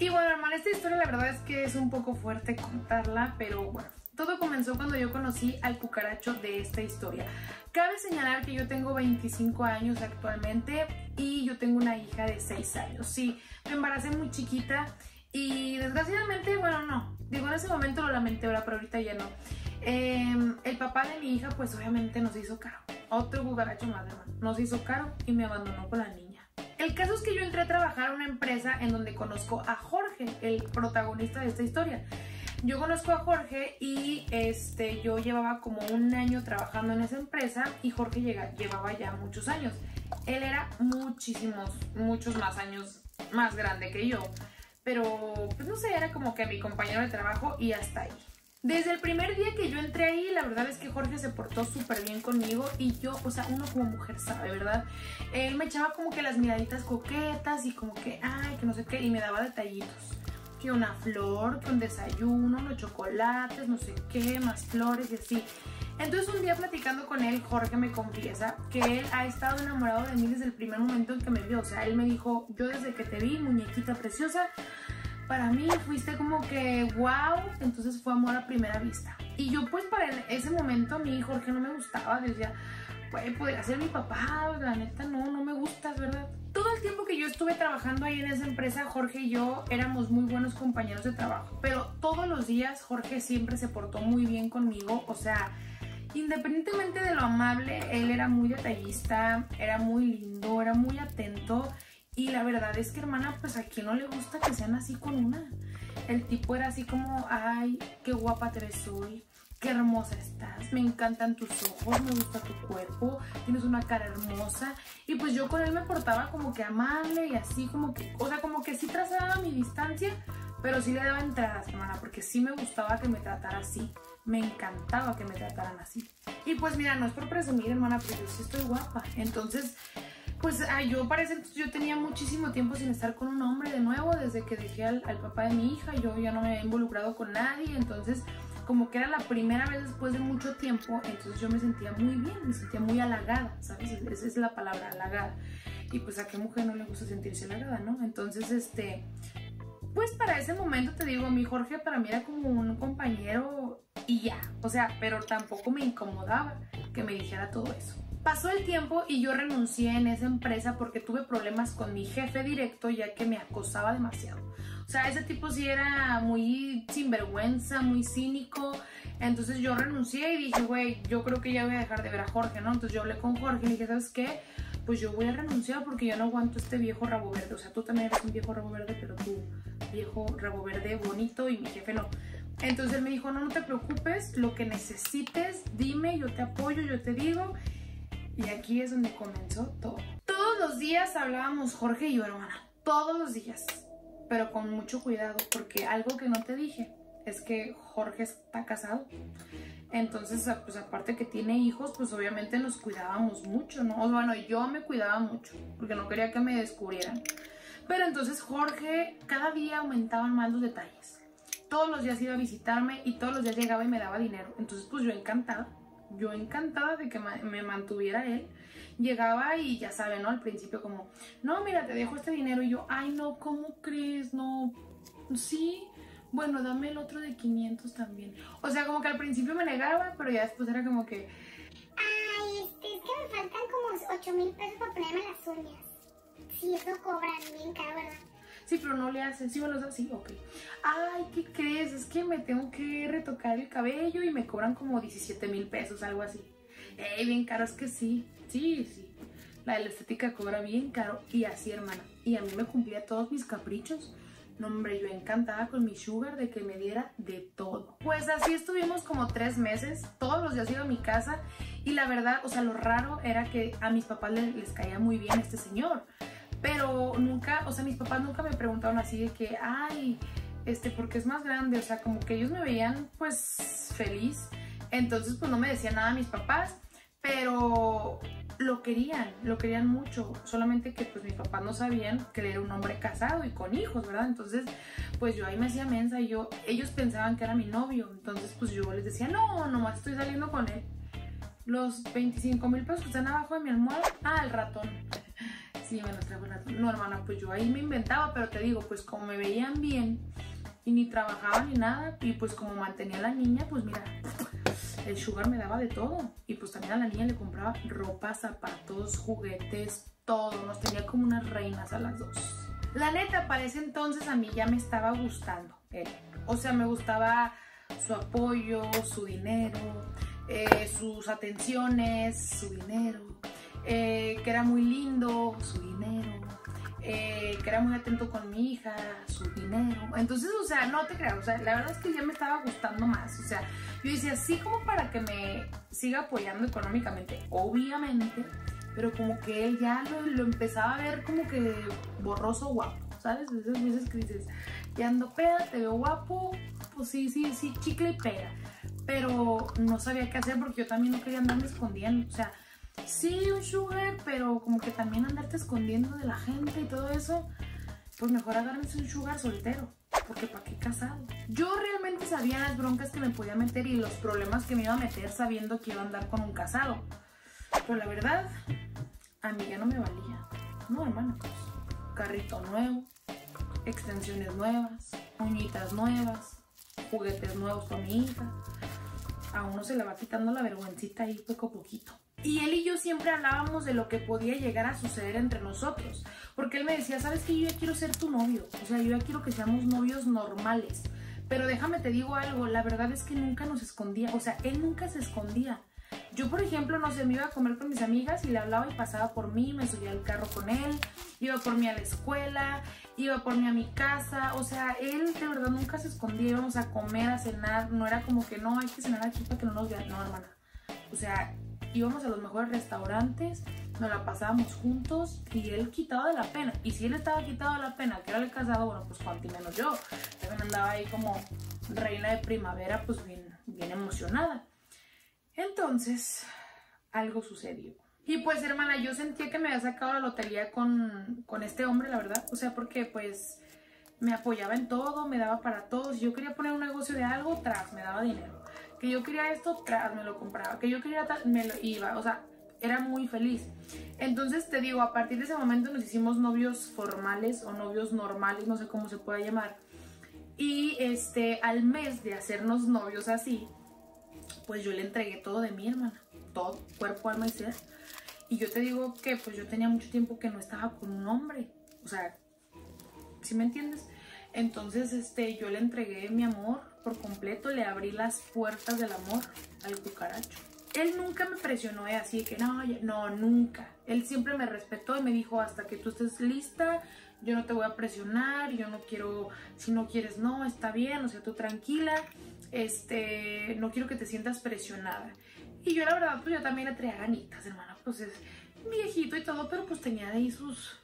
Y bueno, hermana, esta historia la verdad es que es un poco fuerte contarla, pero bueno, todo comenzó cuando yo conocí al cucaracho de esta historia. Cabe señalar que yo tengo 25 años actualmente y yo tengo una hija de 6 años. Sí, me embaracé muy chiquita y desgraciadamente, bueno, no. Digo, en ese momento lo lamenté, pero ahorita ya no. Em, el papá de mi hija, pues obviamente nos hizo caro. Otro cucaracho más, hermano. Nos hizo caro y me abandonó con la niña. El caso es que yo entré a trabajar a una empresa en donde conozco a Jorge, el protagonista de esta historia. Yo conozco a Jorge y este, yo llevaba como un año trabajando en esa empresa y Jorge llega, llevaba ya muchos años. Él era muchísimos, muchos más años más grande que yo. Pero, pues no sé, era como que mi compañero de trabajo y hasta ahí. Desde el primer día que yo entré ahí, la verdad es que Jorge se portó súper bien conmigo y yo, o sea, uno como mujer sabe, ¿verdad? Él me echaba como que las miraditas coquetas y como que, ay, que no sé qué, y me daba detallitos que una flor, que un desayuno, los chocolates, no sé qué, más flores y así. Entonces un día platicando con él, Jorge me confiesa que él ha estado enamorado de mí desde el primer momento en que me vio. O sea, él me dijo, yo desde que te vi, muñequita preciosa, para mí fuiste como que wow, entonces fue amor a primera vista. Y yo pues para ese momento a mí Jorge no me gustaba, decía, pues podría ser mi papá, la neta no, no me gustas, ¿verdad? Todo el tiempo que yo estuve trabajando ahí en esa empresa, Jorge y yo éramos muy buenos compañeros de trabajo, pero todos los días Jorge siempre se portó muy bien conmigo, o sea, independientemente de lo amable, él era muy detallista, era muy lindo, era muy atento y la verdad es que hermana, pues a no le gusta que sean así con una. El tipo era así como, ay, qué guapa te ves hoy, qué hermosa estás, me encantan tus ojos, me gusta tu cuerpo, tienes una cara hermosa. Y pues yo con él me portaba como que amable y así como que, o sea, como que sí trazaba mi distancia, pero sí le daba entradas, hermana, porque sí me gustaba que me tratara así. Me encantaba que me trataran así. Y pues mira, no es por presumir, hermana, pero yo sí estoy guapa. Entonces, pues yo parece yo tenía muchísimo tiempo sin estar con un hombre de nuevo, desde que dejé al, al papá de mi hija, yo ya no me había involucrado con nadie, entonces como que era la primera vez después de mucho tiempo, entonces yo me sentía muy bien, me sentía muy halagada, ¿sabes? Esa es la palabra, halagada. Y pues a qué mujer no le gusta sentirse halagada, ¿no? Entonces, este, pues para ese momento te digo, mi Jorge para mí era como un compañero y ya, o sea, pero tampoco me incomodaba que me dijera todo eso. Pasó el tiempo y yo renuncié en esa empresa porque tuve problemas con mi jefe directo ya que me acosaba demasiado. O sea, ese tipo sí era muy sinvergüenza, muy cínico. Entonces yo renuncié y dije, güey, yo creo que ya voy a dejar de ver a Jorge, ¿no? Entonces yo hablé con Jorge y le dije, ¿sabes qué? Pues yo voy a renunciar porque yo no aguanto este viejo rabo verde. O sea, tú también eres un viejo rabo verde, pero tú, viejo rabo verde bonito y mi jefe no. Entonces él me dijo, no, no te preocupes, lo que necesites, dime, yo te apoyo, yo te digo. Y aquí es donde comenzó todo. Todos los días hablábamos Jorge y yo, hermana. Todos los días pero con mucho cuidado, porque algo que no te dije es que Jorge está casado. Entonces, pues aparte que tiene hijos, pues obviamente nos cuidábamos mucho, ¿no? Bueno, yo me cuidaba mucho, porque no quería que me descubrieran. Pero entonces Jorge cada día aumentaban más los detalles. Todos los días iba a visitarme y todos los días llegaba y me daba dinero. Entonces, pues yo encantada yo encantada de que me mantuviera él. Llegaba y ya saben, ¿no? Al principio como, no, mira, te dejo este dinero. Y yo, ay, no, ¿cómo crees? No, sí, bueno, dame el otro de 500 también. O sea, como que al principio me negaba, pero ya después era como que... Ay, este, es que me faltan como 8 mil pesos para ponerme las uñas. Sí, eso cobran bien caro, ¿verdad? Sí, pero no le hacen. Sí, me los sí, ok. Ay, ¿qué crees? Es que me tengo que retocar el cabello y me cobran como 17 mil pesos, algo así. Ey, bien caro, es que sí. Sí, sí. La de la estética cobra bien caro. Y así, hermana. Y a mí me cumplía todos mis caprichos. No, hombre, yo encantada con mi sugar de que me diera de todo. Pues así estuvimos como tres meses. Todos los días iba a mi casa. Y la verdad, o sea, lo raro era que a mis papás les, les caía muy bien este señor. Pero nunca, o sea, mis papás nunca me preguntaron así de que, ay, este, porque es más grande, o sea, como que ellos me veían pues feliz. Entonces, pues no me decían nada a mis papás, pero lo querían, lo querían mucho, solamente que pues mis papás no sabían que era un hombre casado y con hijos, ¿verdad? Entonces, pues yo ahí me hacía mensa y yo, ellos pensaban que era mi novio, entonces pues yo les decía, no, nomás estoy saliendo con él. Los 25 mil pesos que están abajo de mi almohada, ah, el ratón. Sí, me los trajo ratón. No, hermana, pues yo ahí me inventaba, pero te digo, pues como me veían bien y ni trabajaba ni nada, y pues como mantenía a la niña, pues mira, el sugar me daba de todo. Y pues también a la niña le compraba ropa, zapatos, juguetes, todo. Nos tenía como unas reinas a las dos. La neta, para ese entonces a mí ya me estaba gustando él. O sea, me gustaba su apoyo, su dinero, eh, sus atenciones, su dinero, eh, que era muy lindo, su dinero, eh, que era muy atento con mi hija, su dinero. Entonces, o sea, no te creas, o sea, la verdad es que ya me estaba gustando más. O sea, yo decía, sí como para que me siga apoyando económicamente, obviamente, pero como que él ya lo, lo empezaba a ver como que borroso guapo, ¿sabes? Esas veces que dices, ya ando peda, te veo guapo, pues sí, sí, sí, chicle y pega. Pero no sabía qué hacer porque yo también no quería andarme escondiendo. O sea, sí, un sugar, pero como que también andarte escondiendo de la gente y todo eso. Pues mejor agárrense un sugar soltero. Porque para qué casado. Yo realmente sabía las broncas que me podía meter y los problemas que me iba a meter sabiendo que iba a andar con un casado. Pero la verdad, a mí ya no me valía. No, hermano. Carrito nuevo, extensiones nuevas, uñitas nuevas, juguetes nuevos para mi hija. A uno se le va quitando la vergüencita ahí poco a poquito. Y él y yo siempre hablábamos de lo que podía llegar a suceder entre nosotros. Porque él me decía, sabes que yo ya quiero ser tu novio. O sea, yo ya quiero que seamos novios normales. Pero déjame te digo algo, la verdad es que nunca nos escondía. O sea, él nunca se escondía. Yo, por ejemplo, no sé, me iba a comer con mis amigas y le hablaba y pasaba por mí, me subía al carro con él, iba por mí a la escuela, iba por mí a mi casa. O sea, él de verdad nunca se escondía, íbamos a comer, a cenar. No era como que no, hay que cenar aquí para que no nos vean. No, hermana. O sea, íbamos a los mejores restaurantes, nos la pasábamos juntos y él quitado de la pena. Y si él estaba quitado de la pena, que era el casado, bueno, pues cuanto menos yo. También andaba ahí como reina de primavera, pues bien, bien emocionada. Entonces, algo sucedió. Y pues, hermana, yo sentía que me había sacado la lotería con, con este hombre, la verdad. O sea, porque pues me apoyaba en todo, me daba para todo. Si yo quería poner un negocio de algo, tras, me daba dinero. Que yo quería esto, tras, me lo compraba. Que yo quería tal, me lo iba. O sea, era muy feliz. Entonces te digo, a partir de ese momento nos hicimos novios formales o novios normales, no sé cómo se pueda llamar. Y este, al mes de hacernos novios así, pues yo le entregué todo de mi hermana, todo, cuerpo, alma y ser. Y yo te digo que pues yo tenía mucho tiempo que no estaba con un hombre, o sea, ¿sí me entiendes? Entonces, este, yo le entregué mi amor por completo, le abrí las puertas del amor al cucaracho. Él nunca me presionó ¿eh? así que no, no, nunca. Él siempre me respetó y me dijo hasta que tú estés lista, yo no te voy a presionar, yo no quiero, si no quieres, no, está bien, o sea, tú tranquila este, no quiero que te sientas presionada. Y yo la verdad, pues yo también le traía ganitas, hermana, pues es viejito y todo, pero pues tenía ahí sus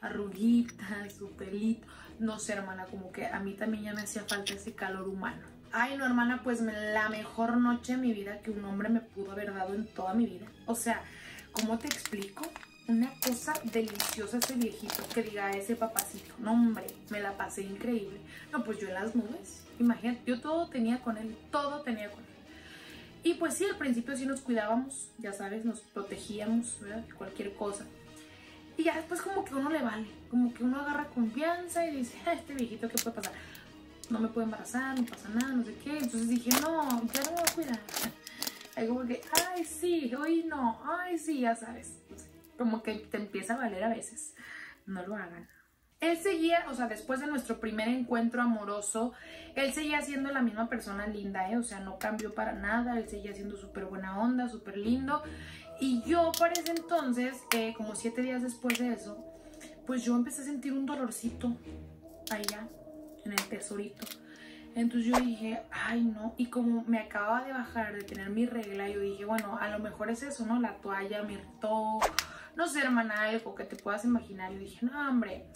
arruguitas, su pelito. No sé, hermana, como que a mí también ya me hacía falta ese calor humano. Ay, no, hermana, pues la mejor noche de mi vida que un hombre me pudo haber dado en toda mi vida. O sea, ¿cómo te explico? Una cosa deliciosa ese viejito que diga ese papacito. No, hombre, me la pasé increíble. No, pues yo en las nubes. Imagínate, yo todo tenía con él, todo tenía con él. Y pues sí, al principio sí nos cuidábamos, ya sabes, nos protegíamos, ¿verdad? Cualquier cosa. Y ya después como que uno le vale, como que uno agarra confianza y dice, ah, este viejito, ¿qué puede pasar? No me puede embarazar, no pasa nada, no sé qué. Entonces dije, no, ya no me voy a cuidar. Ahí como que, ay, sí, hoy no, ay, sí, ya sabes. Como que te empieza a valer a veces. No lo hagan. Él seguía, o sea, después de nuestro primer encuentro amoroso, él seguía siendo la misma persona linda, ¿eh? O sea, no cambió para nada, él seguía siendo súper buena onda, súper lindo. Y yo para ese entonces, eh, como siete días después de eso, pues yo empecé a sentir un dolorcito allá, en el tesorito. Entonces yo dije, ay no, y como me acababa de bajar de tener mi regla, yo dije, bueno, a lo mejor es eso, ¿no? La toalla me irritó, no sé, hermana, algo que te puedas imaginar. Yo dije, no, hombre,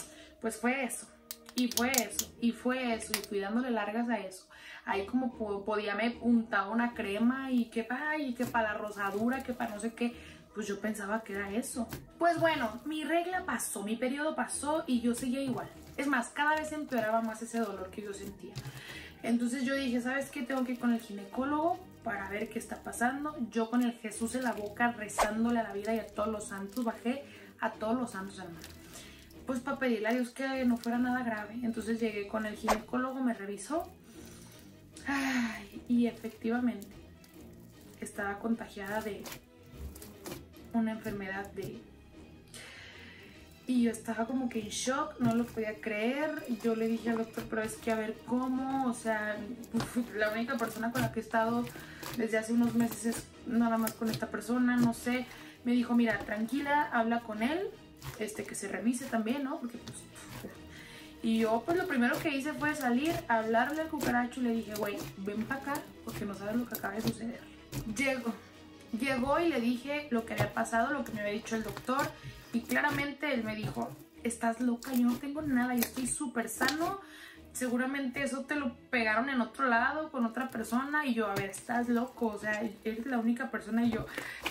pues fue eso, y fue eso, y fue eso, y fui dándole largas a eso. Ahí como podía me untaba una crema y que, ay, que para la rosadura, que para no sé qué, pues yo pensaba que era eso. Pues bueno, mi regla pasó, mi periodo pasó y yo seguía igual. Es más, cada vez empeoraba más ese dolor que yo sentía. Entonces yo dije, ¿sabes qué? Tengo que ir con el ginecólogo para ver qué está pasando. Yo con el Jesús en la boca rezándole a la vida y a todos los santos bajé a todos los santos, hermano. Pues para pedirle a Dios que no fuera nada grave. Entonces llegué con el ginecólogo, me revisó. Y efectivamente estaba contagiada de una enfermedad de... Y yo estaba como que en shock, no lo podía creer. Yo le dije al doctor, pero es que a ver cómo, o sea, la única persona con la que he estado desde hace unos meses es nada más con esta persona, no sé. Me dijo, mira, tranquila, habla con él, este, que se revise también, ¿no? Porque pues... Y yo pues lo primero que hice fue salir, hablarle al cucaracho y le dije, güey, ven para acá porque no sabes lo que acaba de suceder. Llegó, llegó y le dije lo que había pasado, lo que me había dicho el doctor y claramente él me dijo, estás loca, yo no tengo nada, yo estoy súper sano, seguramente eso te lo pegaron en otro lado con otra persona y yo, a ver, estás loco, o sea, eres la única persona y yo,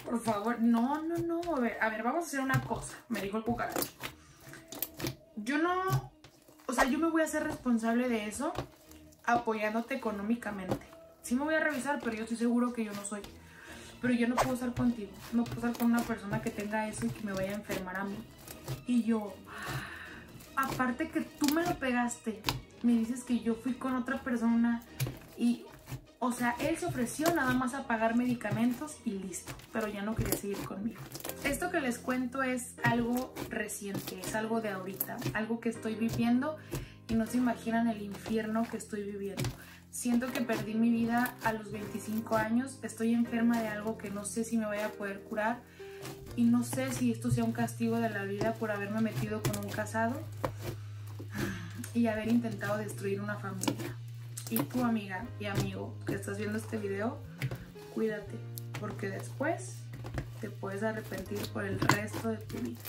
por favor, no, no, no, a ver, a ver, vamos a hacer una cosa, me dijo el cucaracho. Yo no, o sea, yo me voy a hacer responsable de eso apoyándote económicamente. Sí me voy a revisar, pero yo estoy seguro que yo no soy. Pero yo no puedo estar contigo, no puedo estar con una persona que tenga eso y que me vaya a enfermar a mí. Y yo, aparte que tú me lo pegaste, me dices que yo fui con otra persona y, o sea, él se ofreció nada más a pagar medicamentos y listo, pero ya no quería seguir conmigo. Esto que les cuento es algo reciente, es algo de ahorita, algo que estoy viviendo y no se imaginan el infierno que estoy viviendo. Siento que perdí mi vida a los 25 años, estoy enferma de algo que no sé si me voy a poder curar y no sé si esto sea un castigo de la vida por haberme metido con un casado y haber intentado destruir una familia. Y tu amiga y amigo que estás viendo este video, cuídate, porque después te puedes arrepentir por el resto de tu vida.